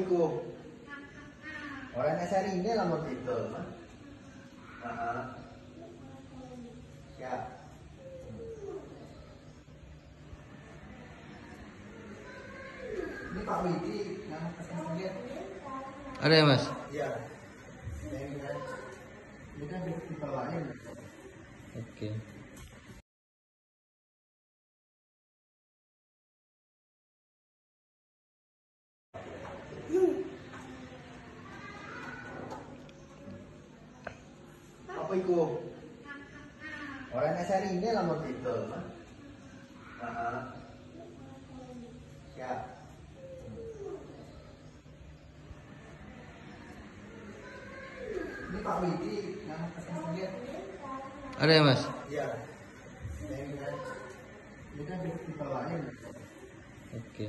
iku? Ora nek serine lamun didol, Mas. Heeh. Siap. Ini Pak Widi nama pesannya. Ada ya mas? Iya. Ini kan ini kan di di bawahnya. Oke. Apa iku? Ora nek serine lamun didol, Mas. Heeh. Siap. Ini Pak Widi nama pesannya. Ada ya mas? Iya. Ini kan ini kan di bawahnya. Oke.